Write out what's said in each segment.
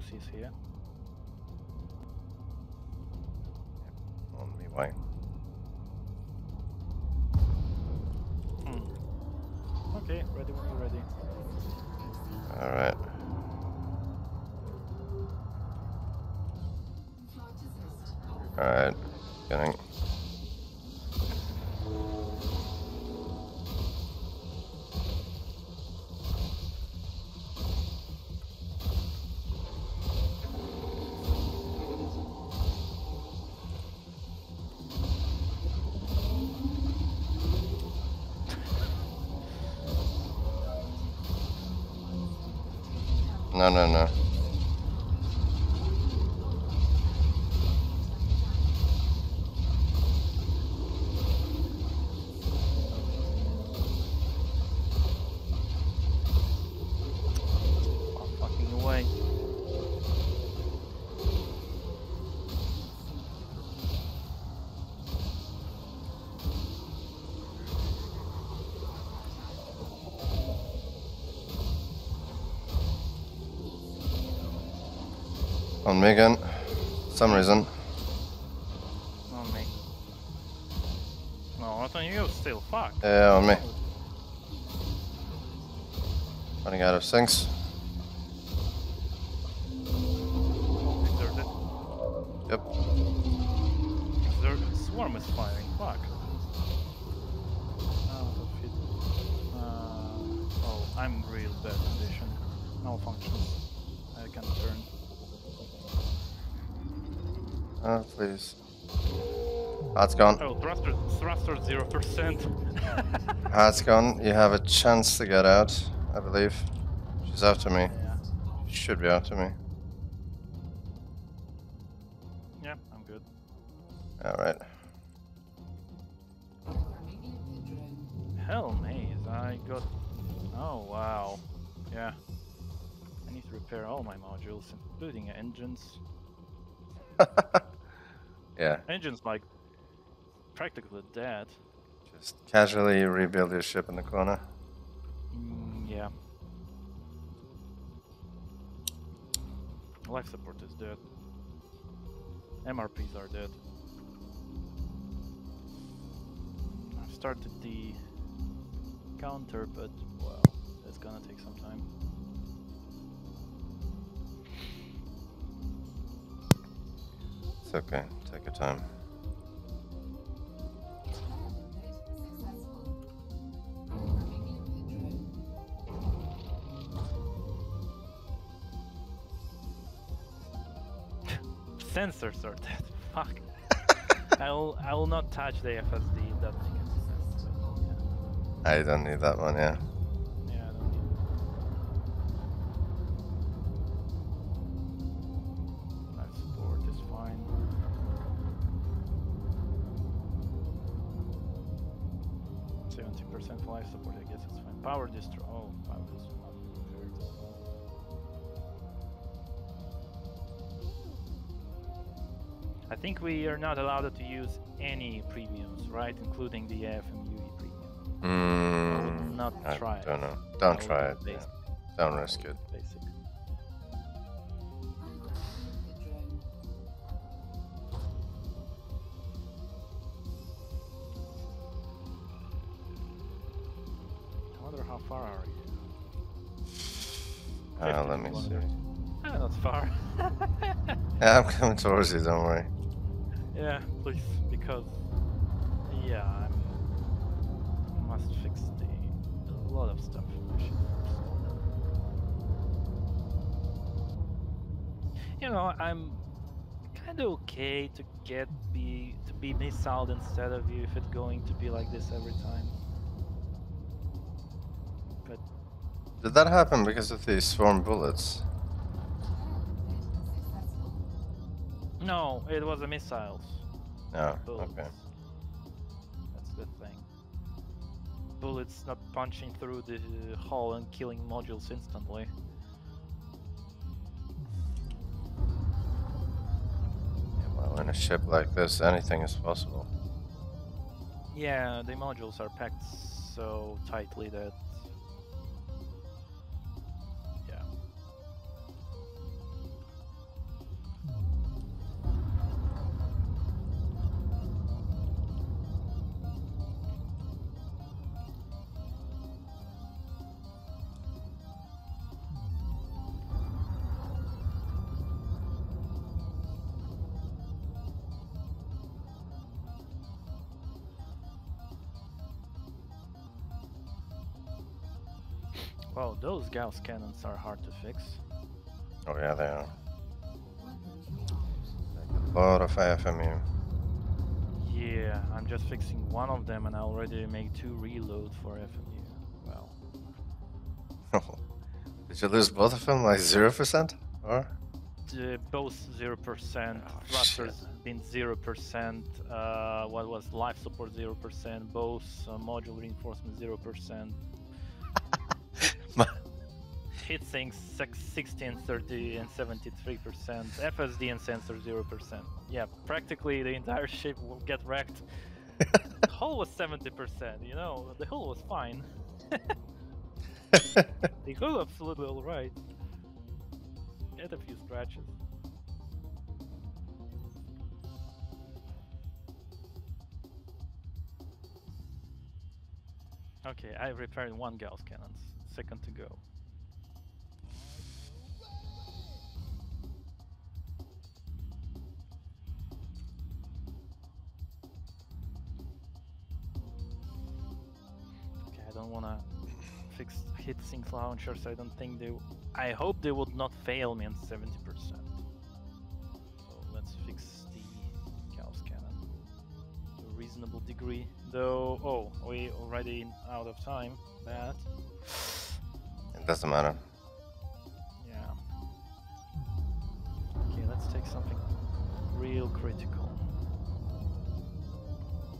C's here. On me way. Hmm. Okay, ready when you're ready. Alright. Alright. Getting. No, no, me again. Some reason. On me. No, not on you still. Fuck. Yeah, on me. Running out of things. Exerted. Yep. Exerted. Swarm is firing. Fuck. Out of it. Uh, oh, I'm real bad condition. No functions. I can turn. Oh, please. That's gone. Oh, thruster, thruster zero percent. That's gone. You have a chance to get out, I believe. She's after me. Yeah. She should be after me. Yeah, I'm good. Alright. Hell maze, I got... Oh, wow. Yeah. I need to repair all my modules, including engines. Engines, like, practically dead. just casually rebuild your ship in the corner. Mm, yeah. Life support is dead. MRPs are dead. I've started the counter, but well, it's gonna take some time. It's okay. Take your time. Sensors are dead. Fuck. I will. I will not touch the FSD. That makes sense. But I don't need that one, yeah. Are not allowed to use any premiums, right? Including the FMUE premium. I Mm, not I try it. don't know. Don't would try it. yeah. Don't risk it. Basic. I wonder how far are you? Uh, let me see. Ah, not far. Yeah, I'm coming towards you, don't worry. Get be to be missiled instead of you if it's going to be like this every time. But Did that happen because of these swarm bullets? no, it was the missiles. No. bullets. Okay. That's the thing. Bullets not punching through the uh, hull and killing modules instantly. A ship like this, anything is possible. Yeah, the modules are packed so tightly that. Gauss cannons are hard to fix. Oh yeah, they are. A lot of AFMU. Yeah, I'm just fixing one of them and I already make two reload for FMU. Well, Did you lose both of them like zero percent? Or the, both 0%, Oh, thrusters shit. been 0%, uh, what was life support 0%, both uh, module reinforcement 0%, My- hit things 16, 30, and 73%, FSD and sensor 0%. Yeah, practically the entire ship will get wrecked. the hull was 70%, you know, the hull was fine. The hull absolutely alright. Had a few scratches. Okay, I repaired one Gauss cannons. Second to go. Hit sync launchers. I don't think they. I hope they would not fail me on 70%. So let's fix the Gauss cannon to a reasonable degree. Though, oh, we already out of time. Bad. it doesn't matter. Yeah. Okay, let's take something real critical.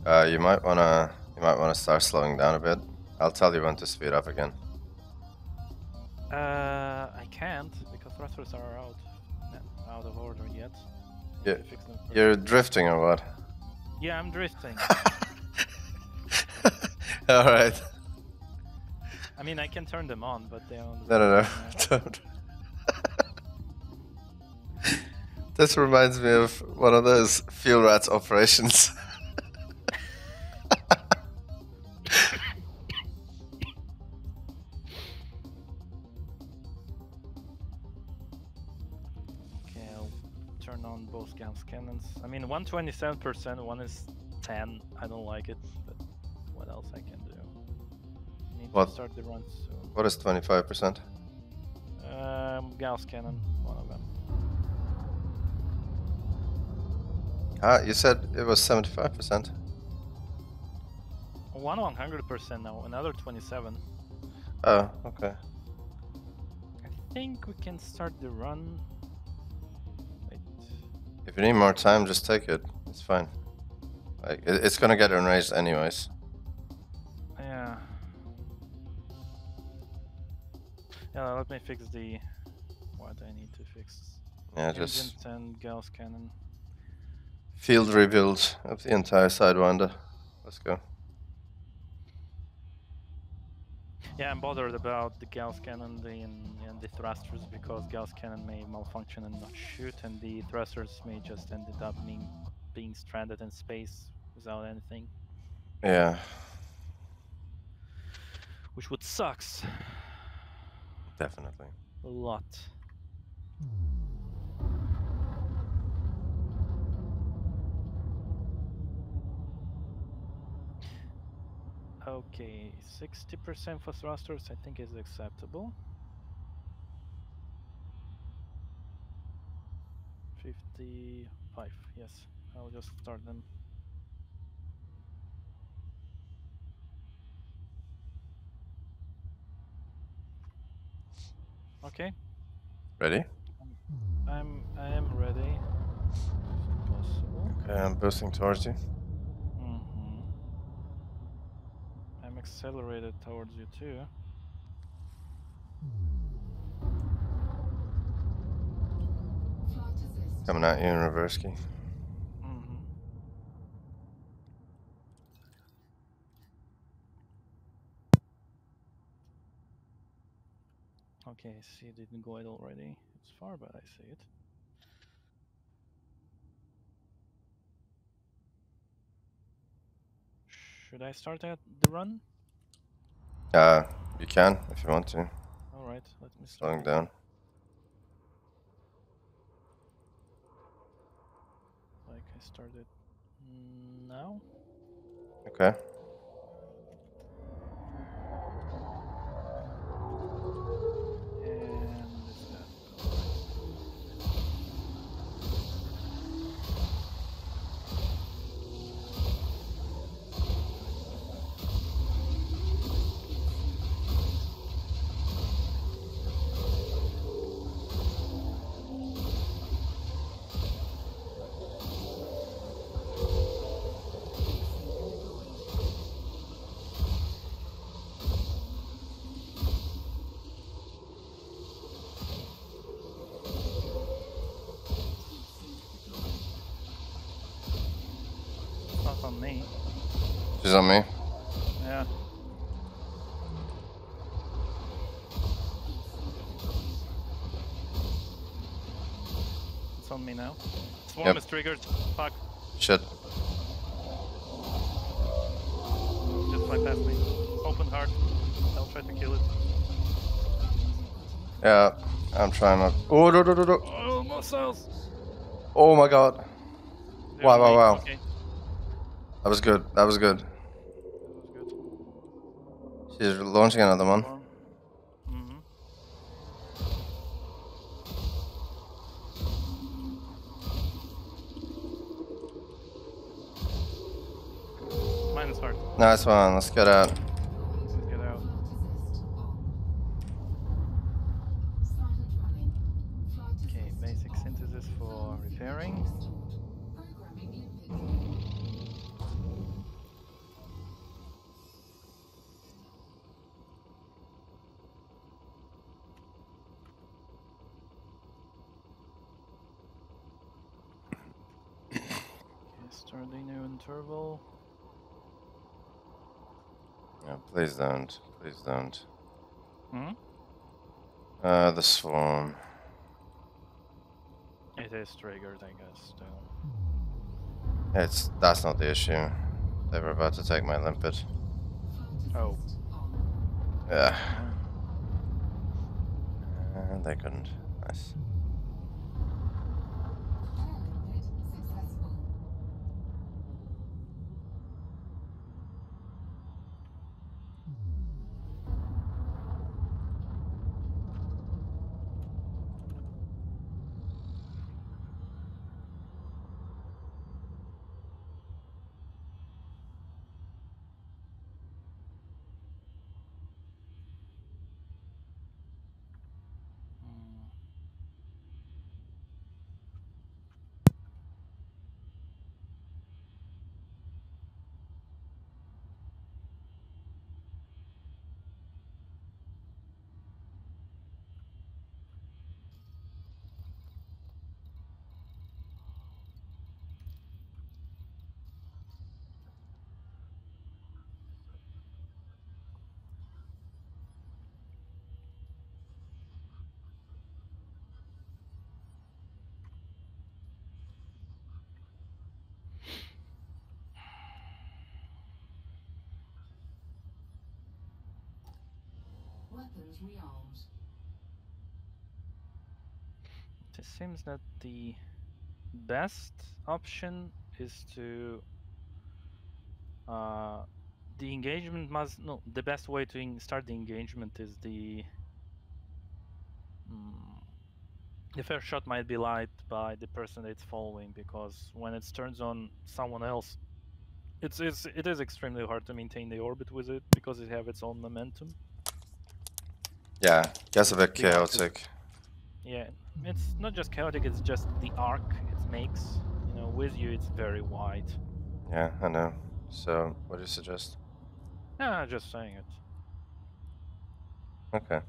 Uh, you might wanna you might wanna start slowing down a bit. I'll tell you when to speed up again. Uh, I can't because thrusters are out, out of order yet. Yeah, to fix them first. You're drifting or what? Yeah, I'm drifting. All right. I mean, I can turn them on, but they are on. No, no, no. Don't. this reminds me of one of those fuel rats operations. I mean, 127%, one is 10. I don't like it, but what else I can do? Need What? to start the run soon. What is 25%? Um, Gauss cannon, one of them. Ah, you said it was 75%. One 100% now, another 27. Oh, okay. I think we can start the run. If you need more time, just take it. It's fine. Like, it, it's gonna get enraged anyways. Yeah. Yeah, let me fix the. What I need to fix. Yeah, just Engines and Gauss cannon. field rebuild of the entire Sidewinder. Let's go. Yeah, I'm bothered about the Gauss cannon the, and, and the thrusters because Gauss cannon may malfunction and not shoot, and the thrusters may just ended up being being stranded in space without anything, Yeah, which would sucks definitely. a lot. Okay, 60% for thrusters I think is acceptable. 55, yes, I'll just start them. Okay, Ready? I'm I am ready. If possible. Okay, I'm boosting towards you. Accelerated towards you too. Coming at you in reverse key. Mm-hmm. Okay, I see it didn't go it already. It's far, but I see it. Should I start at the run? Uh, you can if you want to. Alright, let me start. Slowing it. down. Like I started now. Okay. She's on me. Yeah. It's on me now. Swarm Yep. is triggered. Fuck. Shit. Just fly past me. Open heart. I'll try to kill it. Yeah, I'm trying not. Oh, no, no, no, no. Oh, more cells! Oh my god. They're Wow, wow, wow. Okay. That was good. That was good. That was good. She's launching another one. Swarm. Minus heart. Nice one. Let's get out. The new interval. Yeah, please don't. Please don't. Hmm? Uh, the swarm. It is triggered, I guess, still. It's that's not the issue. They were about to take my limpet. Oh. Yeah. And they couldn't. Nice. Weapons. It seems that the best option is to uh, the engagement must no the best way to start the engagement is the mm, the first shot might be light by the person it's following because when it turns on someone else it's, it's it is extremely hard to maintain the orbit with it because it have its own momentum Yeah, gets a bit chaotic. Yeah, it's not just chaotic, it's just the arc it makes. You know, with you it's very wide. Yeah, I know. So, what do you suggest? Ah, just saying it. Okay.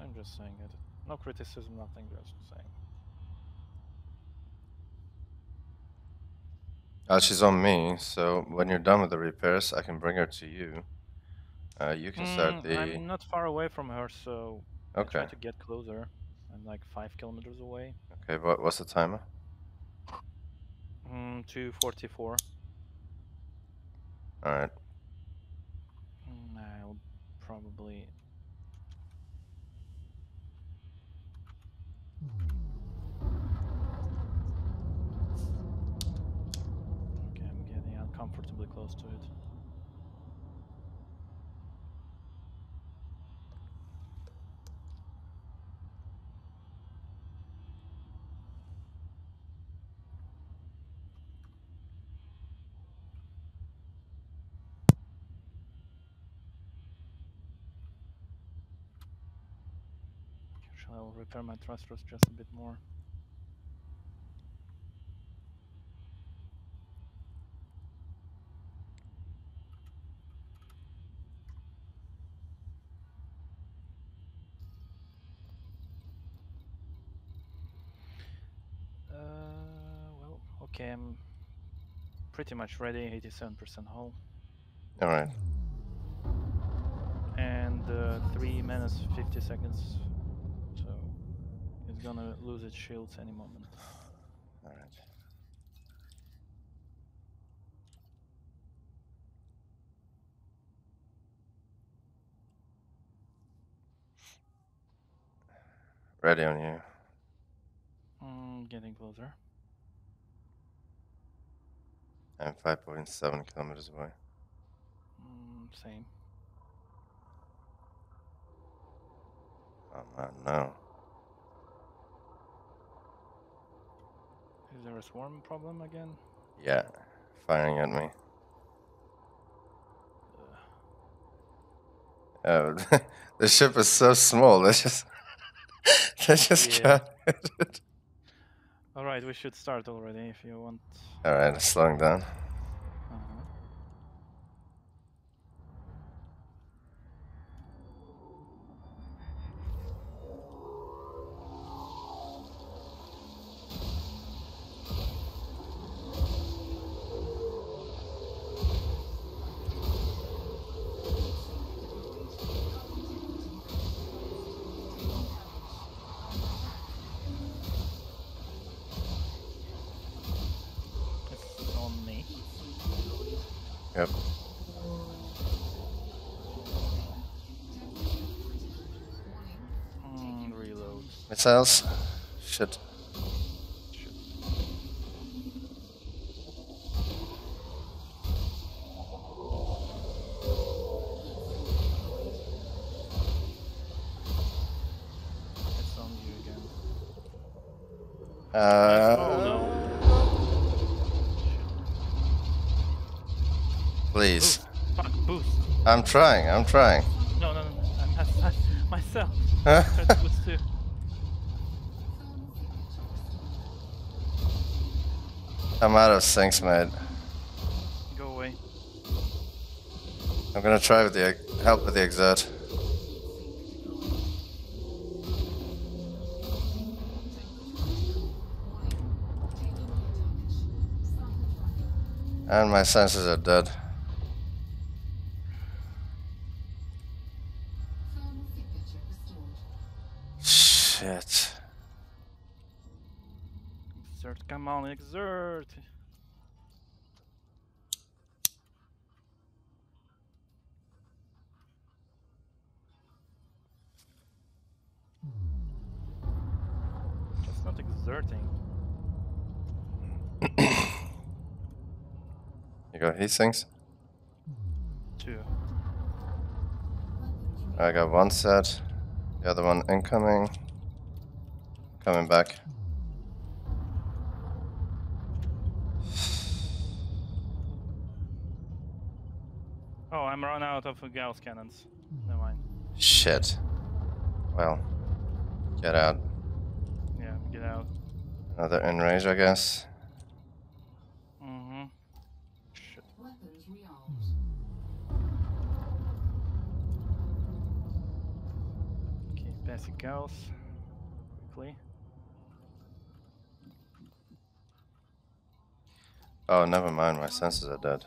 I'm just saying it. No criticism, nothing, just saying. Uh, she's on me, so when you're done with the repairs, I can bring her to you. Uh, you can start Mm, the. I'm not far away from her, so okay. I try to get closer. I'm like five kilometers away. Okay. What what's the timer? Mm, 244. All right. Mm, I'll probably. Okay, I'm getting uncomfortably close to it. Shall I repair my thrusters just a bit more? Uh, well, okay, I'm pretty much ready, 87% hull. Alright. And uh, 3 minutes 50 seconds. Gonna lose its shields any moment. Alright. Ready on you. Mm, getting closer. I'm 5.7 kilometers away. Mm, same. Oh man, no. Is there a swarm problem again? Yeah, firing at me. Oh, the ship is so small. They just, they just Yeah. All right, we should start already if you want. All right, slowing down. Missiles. Shit. Shit. It's on you again. Uh, oh no. Please. Boost. Fuck, boost. I'm trying. I'm trying. No, no, no. I'm outside myself. Try to boost too. I'm out of sinks, mate. Go away. I'm gonna try with the help with the exert. And my senses are dead. Come on, not exerting. You got heat sinks? Two. I got one set. The other one incoming. Coming back. Run out of Gauss cannons. Never mind. Shit. Well, get out. Yeah, get out. Another in range, I guess. Mm-hmm. Shit. Weapons rearmed. Okay, passing Gauss. Quickly. Oh, never mind. My senses are dead.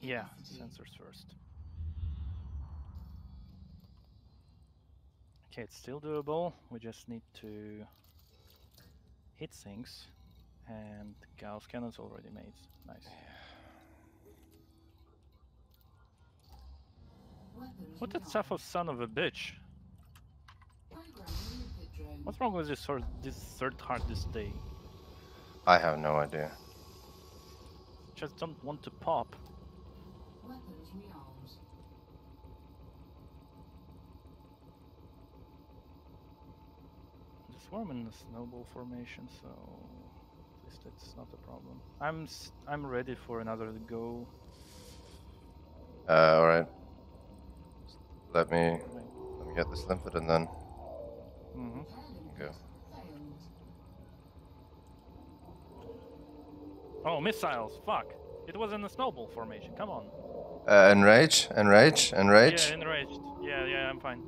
Yeah, sensors first. Okay, it's still doable. We just need to hit things, and Gauss cannons already made. Nice. What a rearmed. tough of son of a bitch. Programming input drone. What's wrong with this sort this third hard this day? I have no idea. Just don't want to pop. Weapons rearmed. The swarm in the snowball formation, so at least it's not a problem. I'm s- I'm ready for another go. Uh, alright. Let me let me get this limpet and then hmm go. Oh, missiles! Fuck! It was in the snowball formation. Come on. Uh, enrage, enrage, enrage. Yeah, enraged. Yeah, yeah, I'm fine.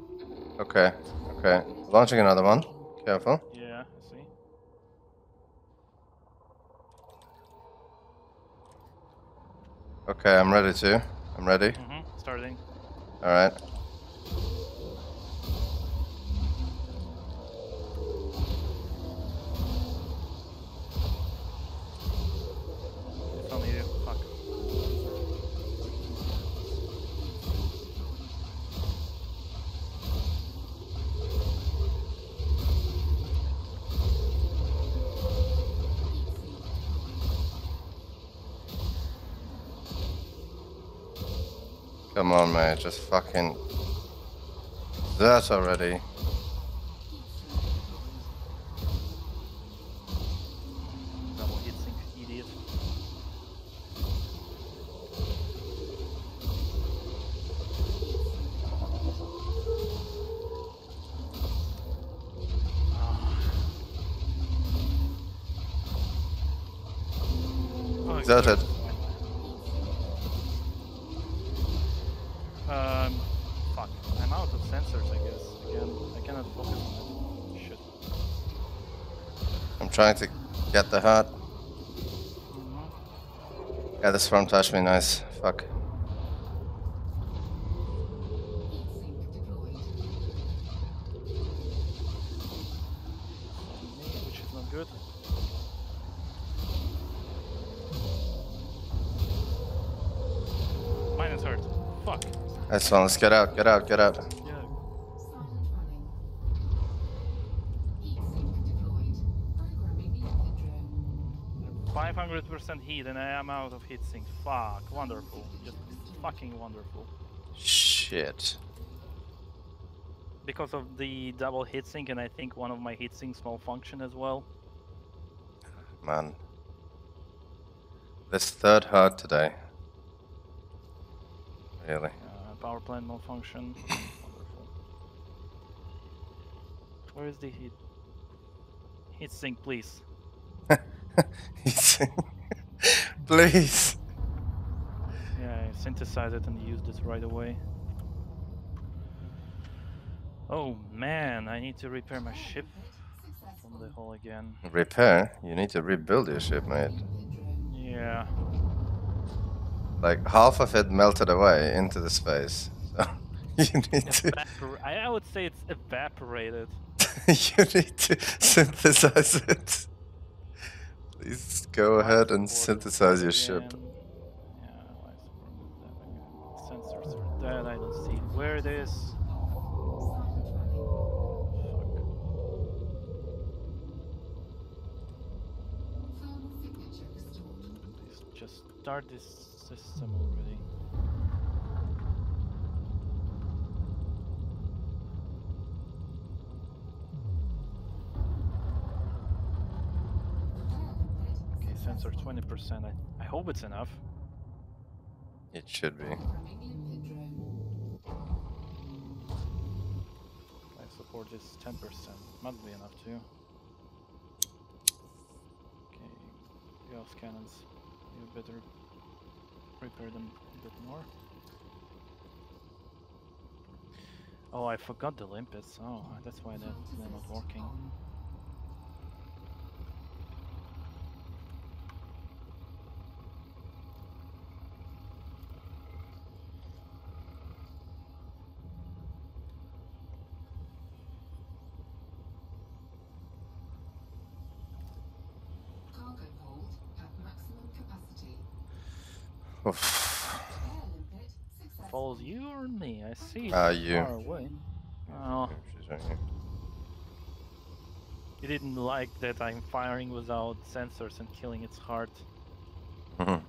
Okay, okay. Launching another one. Careful. Yeah, I see. Okay, I'm ready to. I'm ready. Mm-hmm. Starting. All Come on, man. Just fucking. That already. Double heat sink, idiot. Oh, Exerted. Um, fuck. I'm out of sensors, I guess. Again, I cannot focus on it. Shit. I'm trying to get the hut. Mm-hmm. Yeah, this front touched me nice. Fuck. Heatsink deployed. Me, which is not good. Mine is hurt. Fuck. That's one. Let's get out. Get out. Get out. 40% and I am out of heatsink. Fuck, wonderful. Just fucking wonderful. Shit. Because of the double heatsink and I think one of my heatsinks malfunctioned as well. Man. This third hard today. Really. Uh, power plant malfunction. wonderful. Where is the heat? Hitsync, please. heatsink. Please. Yeah, I synthesized it and used it right away. Oh man, I need to repair my ship from the hull again. Repair? You need to rebuild your ship, mate. Yeah. Like half of it melted away into the space. So you need to Evapor- I, I would say it's evaporated. you need to synthesize it. Please go ahead and synthesize your ship. Sensors are dead, I don't see where it is. Fuck. Just start this system already. 20%. I, I hope it's enough. It should be. Life support is 10%. Might be enough too. Okay, gauss cannons. You better repair them a bit more. Oh, I forgot the limpets. Oh, that's why they're not working. Cargo hold at maximum capacity. Oof. Air limpet successful. Follows you or me? I see it Ah, you. far away. Oh, She's right here. you didn't like that I'm firing without sensors and killing its heart. Mhm.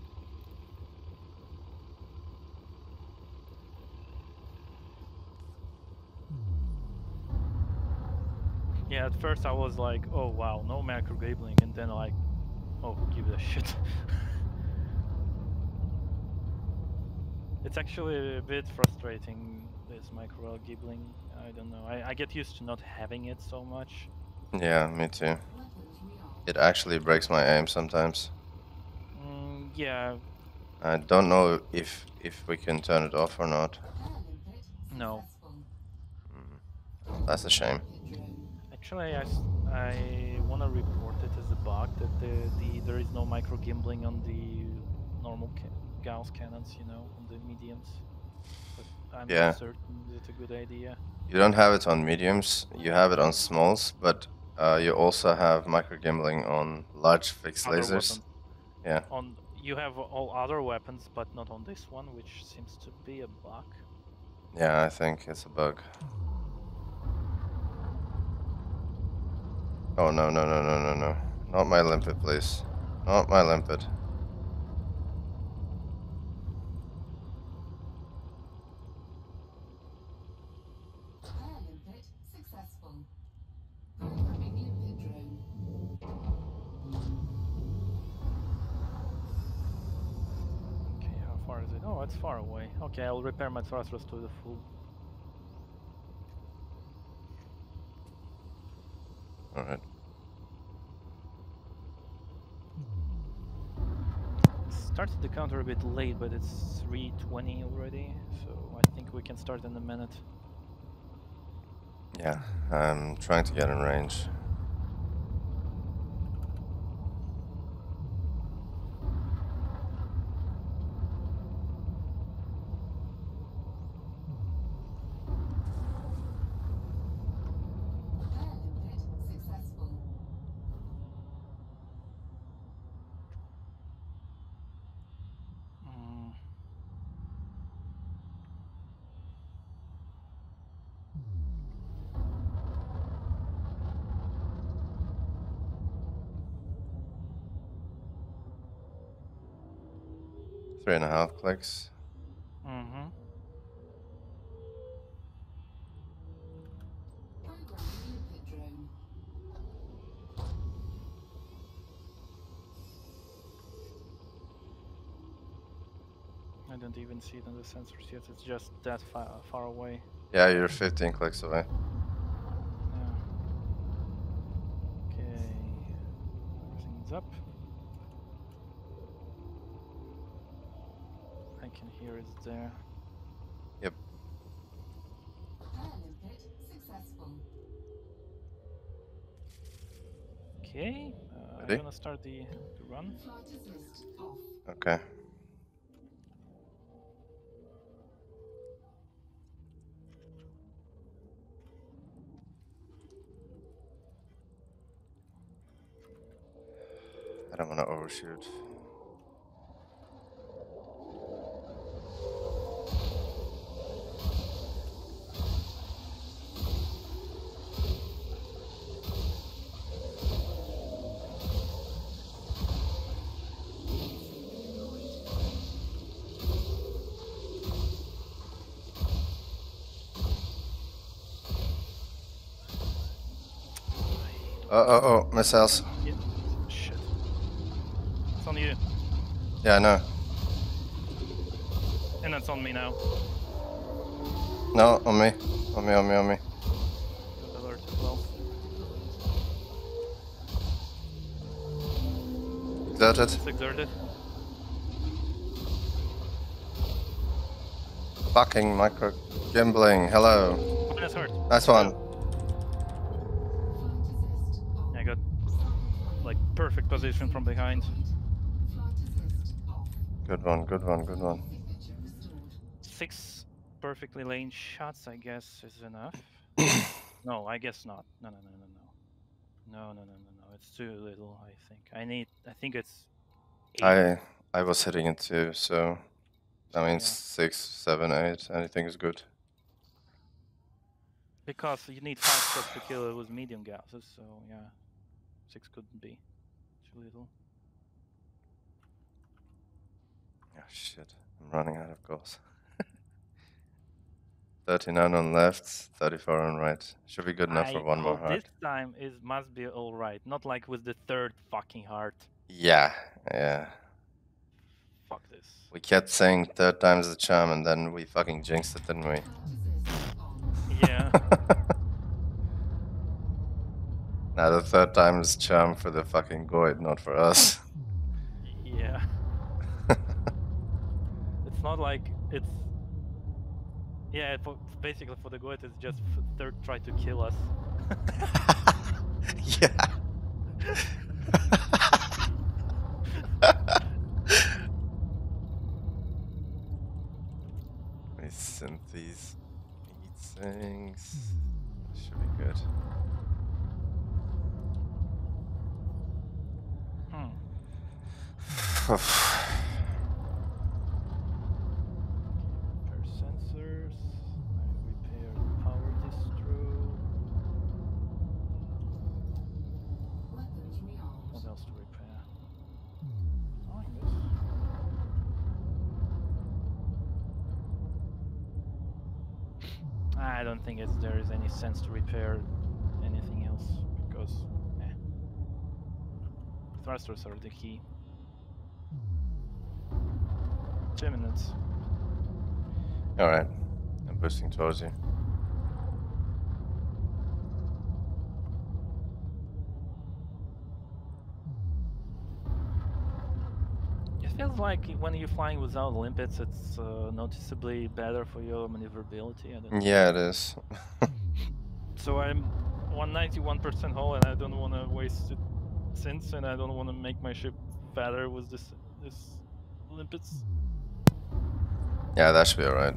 Yeah, at first I was like, oh wow, no micro gimbling, and then like, oh, who gives a shit? it's actually a bit frustrating, this micro gimbling. I don't know. I, I get used to not having it so much. Yeah, me too. It actually breaks my aim sometimes. Mm, yeah, I don't know if if we can turn it off or not. No. successful. That's a shame. Actually I, I want to report it as a bug that the, the there is no micro gimbling on the normal Gauss cannons, you know, on the mediums. But I'm Yeah. not certain it's a good idea. You don't have it on mediums, you have it on smalls, but uh, you also have micro gimbling on large fixed Other lasers. weapon- Yeah. On you have all other weapons, but not on this one, which seems to be a bug. Yeah, I think it's a bug. Oh no no no no no no. Not my limpet, please. Not my limpet. It's far away. Okay, I'll repair my thrusters to the full. Alright. Started the counter a bit late, but it's 320 already, so I think we can start in a minute. Yeah, I'm trying to get in range. Air limpet successful. Mm. Three and a half clicks. Mm-hmm. Programming limpet drone. I don't even see it on the sensors yet. It's just that far far away. Yeah, you're 15 clicks away. Okay. I don't want to overshoot. Uh, uh, oh, oh, oh, missiles. Yeah. Shit. It's on you. Yeah, I know. And it's on me now. No, on me. On me, on me, on me. Got alert as well. Exerted. It's exerted. Fucking micro gimbling. Hello. Nice one. Position from behind. Flight assist off. Good one, good one, good one. Six perfectly lane shots, I guess, is enough. no, I guess not. No, no, no, no, no. No, no, no, no, no. It's too little. I think I need. I think it's. eight. I I was hitting it too, so that Yeah. six, seven, eight. Anything is good. Because you need five shots to kill it with medium Gausses, so yeah, six couldn't be too little. Oh shit, I'm running out of goals. 39 on left, 34 on right. Should be good enough for one more heart. This time is must be all right, not like with the third fucking heart. Yeah, yeah. Fuck this. We kept saying third time's the charm and then we fucking jinxed it, didn't we? Flight assist on. Yeah. Now the third time is charm for the fucking Goid, not for us. Yeah. it's not like it's. Yeah, for, basically for the Goid, it's just third try to kill us. yeah. Synthese eat things. Should be good. I guess. I don't think it's, there is any sense to repair anything else because eh. thrusters are the key. Minutes. Alright. I'm boosting towards you. It feels like when you're flying without limpets, it's uh, noticeably better for your maneuverability. I don't know. Yeah, it is. So I'm 191% hull, and I don't want to waste it since, and I don't want to make my ship fatter with this this limpets. Yeah, that should be alright.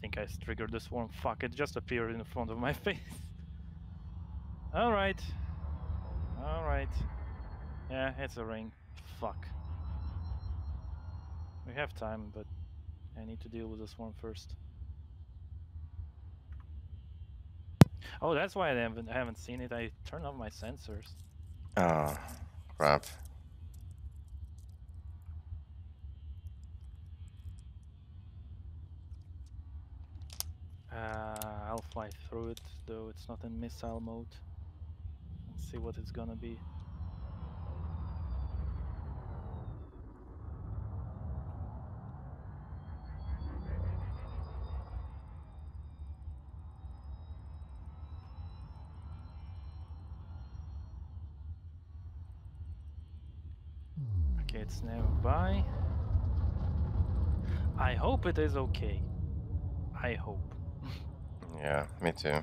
Think I triggered the swarm. Fuck! It just appeared in front of my face. All right. All right. Yeah, it's a ring. Fuck. We have time, but I need to deal with this one first. Oh, that's why I haven't, I haven't seen it. I turned off my sensors. Oh, crap. Uh, I'll fly through it, though it's not in missile mode. Let's see what it's gonna be. Okay, it's nearby. I hope it is okay. I hope. Yeah, me too.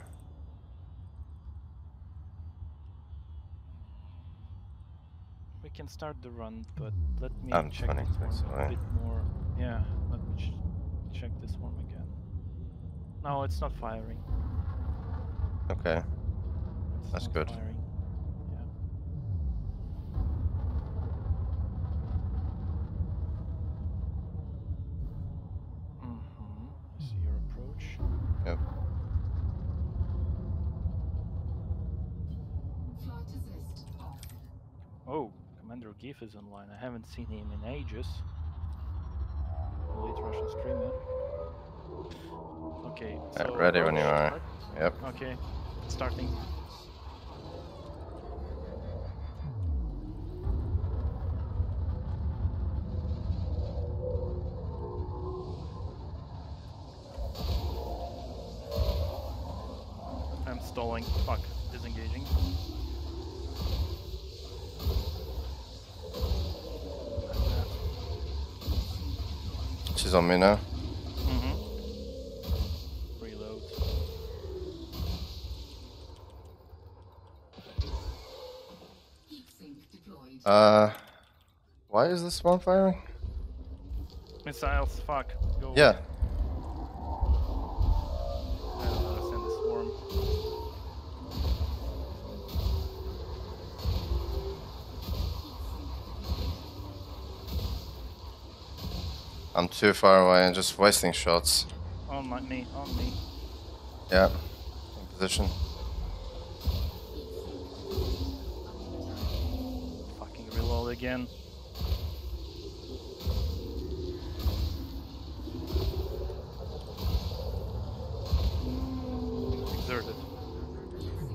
We can start the run, but let me I'm check this one that's a bit more. Yeah, let me ch check this one again. No, it's not firing. Okay. It's That's not good. Firing. Yeah. Mm-hmm. I see your approach. Yep. Flight assist off. Oh, Is online. I haven't seen him in ages. Elite Russian streamer. Okay, so ready when you are. start. Yep. Okay, starting. She's on me now. Reload. Heat sink deployed. Uh, why is this one firing? Missiles. Fuck. Go. Yeah. I'm too far away and just wasting shots. On my me. On me. Yeah. In position. Fucking reload again. Exerted.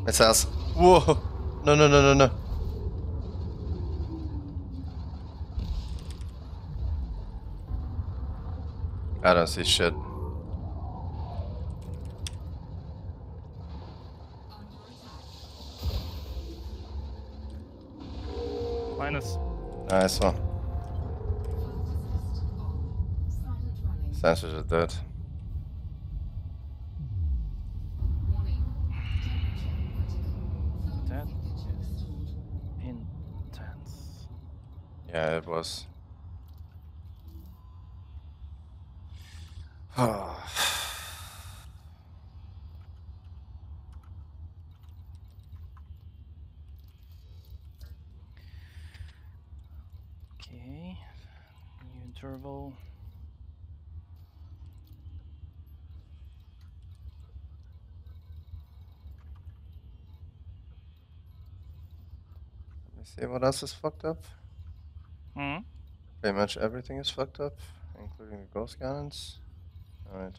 Missiles. Whoa! No, no, no, no, no. I don't see shit. Minus. Nice one. Sensors are dead. Intense. Yeah, it was. Okay. New interval. Let me see what else is fucked up. Hmm. Pretty much everything is fucked up, including the Gauss cannons. Alright.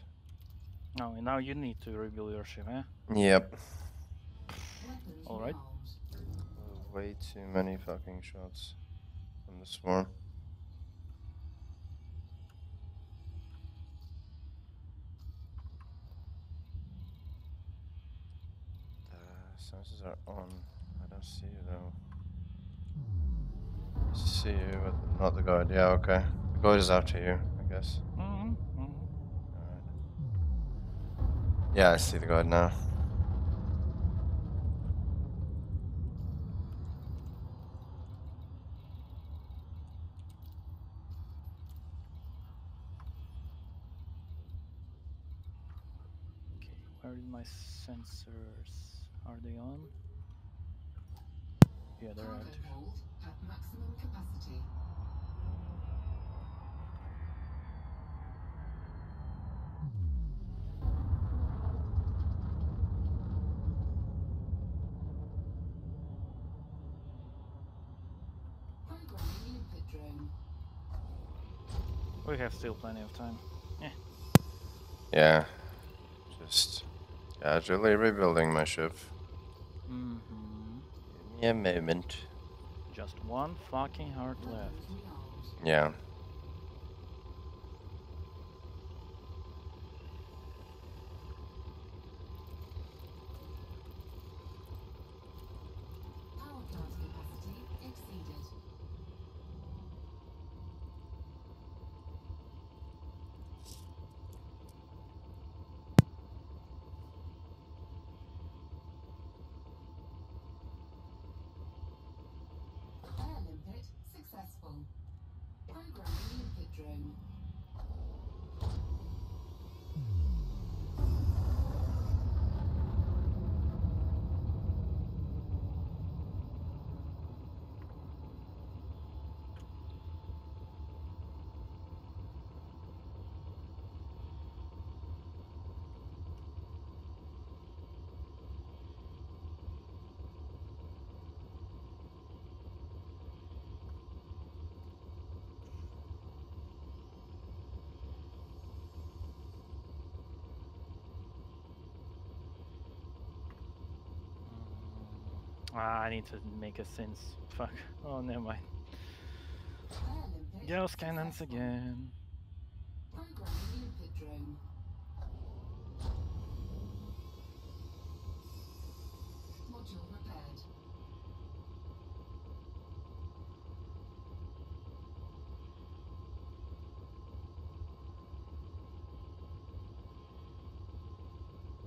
No, now you need to rebuild your ship, eh? Yep. Alright. Way too many fucking shots from the swarm. The sensors are on. I don't see you though. See you, but not the guard. Yeah, okay. The guard is after you, I guess. Mm-hmm. mm-hmm. Alright. Yeah, I see the guard now. Okay, where is my sensors? Are they on? Yeah, they're Cargo active. hold at maximum capacity. Programming limpet drone. We have still plenty of time. Yeah. Yeah. Just gradually rebuilding my ship. Mm-hmm. Give me a moment. Just one fucking heart left. Yeah. Power plant capacity exceeded. Air limpet successful. Programming limpet drone. Ah, I need to make a sense. Fuck. Oh, never mind. Gauss cannons again. Programming limpet drone. Module repaired.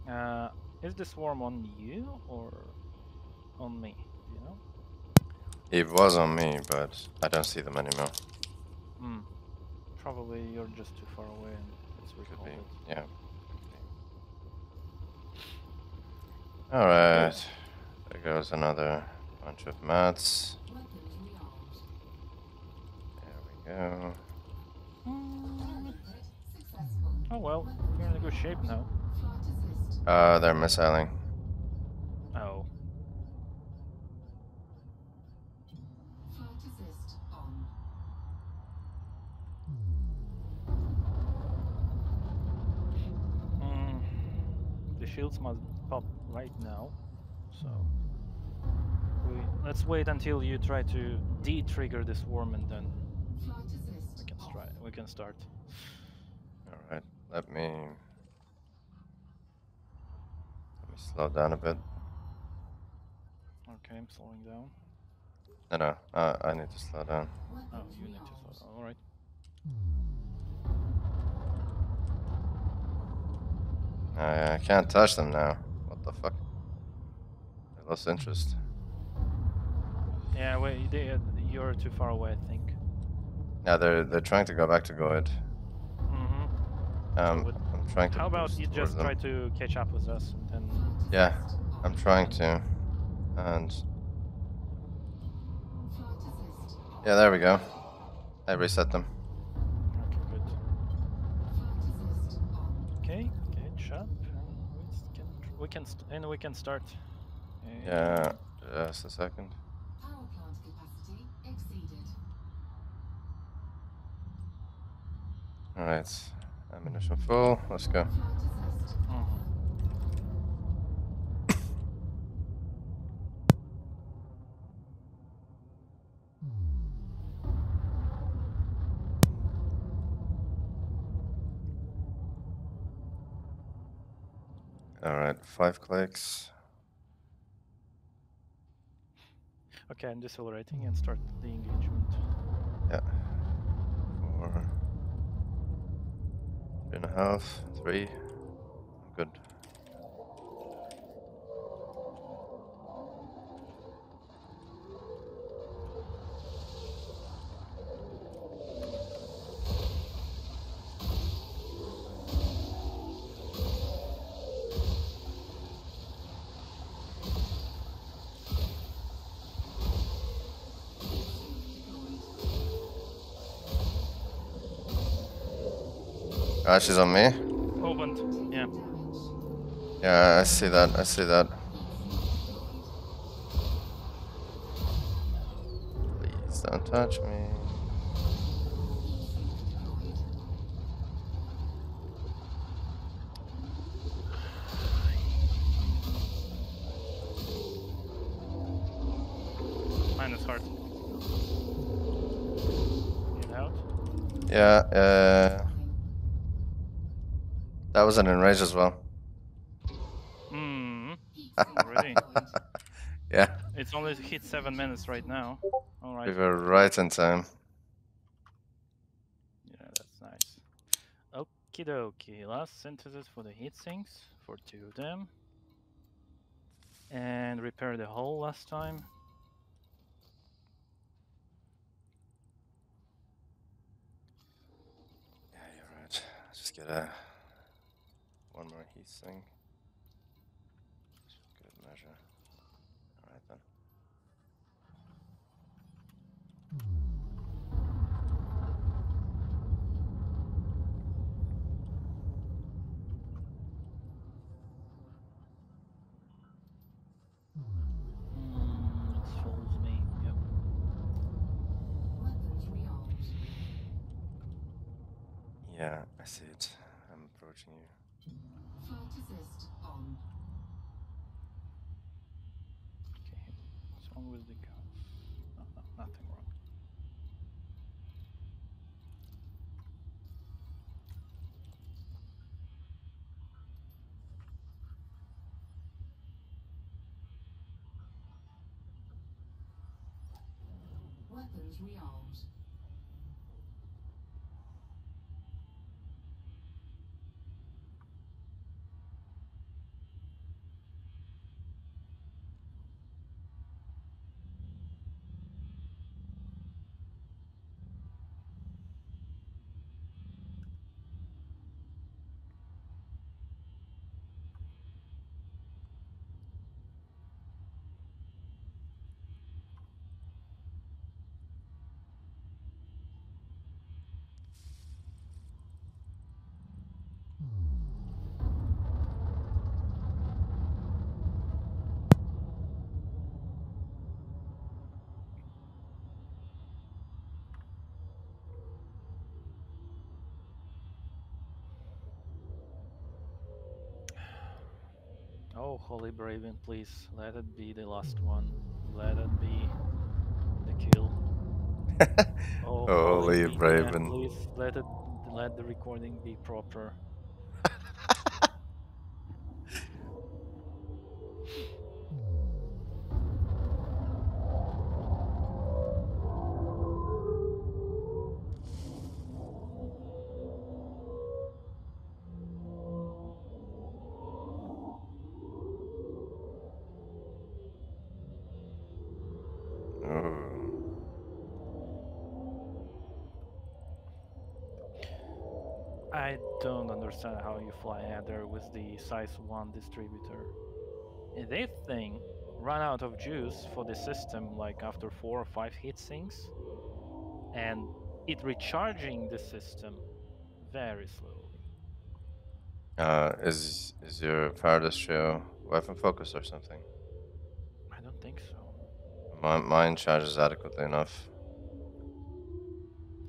Uh, is the swarm on you or on me? You know? It was on me, but I don't see them anymore. Hmm. Probably you're just too far away and it's Could be. it. Yeah. Alright. There goes another bunch of mats. There we go. Successful. Oh well, you're in a good shape now. Uh, they're missiling. Shields must pop right now. So we let's wait until you try to de-trigger this worm and then we can off. try we can start. Alright, let me. Let me slow down a bit. Okay, I'm slowing down. No, no, uh, I need to slow down. Oh, you need to slow down. All right. I, I can't touch them now. What the fuck? I lost interest. Yeah, wait, they, uh, you're too far away, I think. Yeah, they're they're trying to go back to Goid. Mm-hmm. Um, would- I'm trying to. How about you just them. try to catch up with us and Yeah, I'm trying to. And Flight assist on. yeah, there we go. I reset them. okay, good. Flight assist on. Okay, catch up. and We s- can tr- we can st- and we can start. Uh, Yeah, just a second. Power plant capacity exceeded. All right, ammunition full. Let's go. Flight assist mhm. All right, five clicks. Okay, I'm decelerating and start the engagement. Yeah. Four. Three and a half. Three. Good. Ah, she's on me. Opened. Yeah. Yeah, I see that. I see that. Please don't touch me. That was an enrage as well. Hmm. Already. Yeah, It's only hit seven minutes right now. All right. we were right in time. Yeah, that's nice. Okie dokie. Last synthesis for the heat sinks for two of them. And repair the hull last time. Yeah, you're right. Just get a one more heat sink. Good measure. All right then. Hmm, it follows me. Yep. Yeah, I see it. I'm approaching you. What's with the Oh, Holy Braben, please let it be the last one. Let it be the kill. Oh, Holy VPN, Braben. Please let it let the recording be proper. Don't understand how you fly there with the size 1 distributor. And This thing run out of juice for the system like after 4 or 5 heat sinks. And it recharging the system very slowly. Uh, is is your power distro weapon focus or something? I don't think so. My, mine charges adequately enough.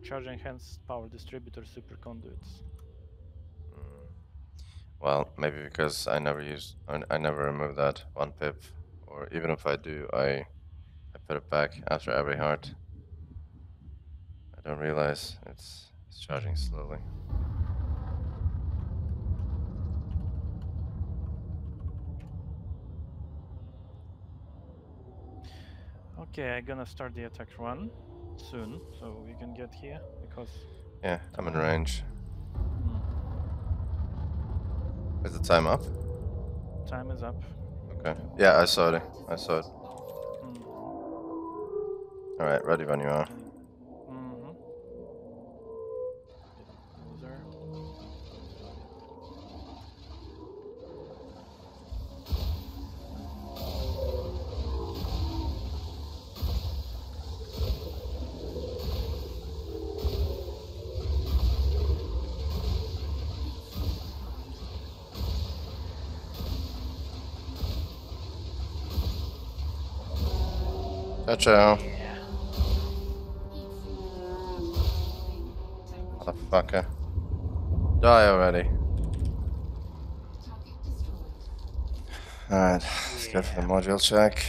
Charge enhanced power distributor superconduits. Mm. Well, maybe because I never use, I, never remove that one pip, or even if I do, I I put it back after every heart. I don't realize it's it's charging slowly. Okay, I'm gonna start the attack run soon, so we can get here because Yeah, I'm in range. Is the time up? time is up. Okay. Yeah, I saw it. I saw it. Mm, All right, ready when you are. Yeah. motherfucker. Die already. All right, let's go for the module check.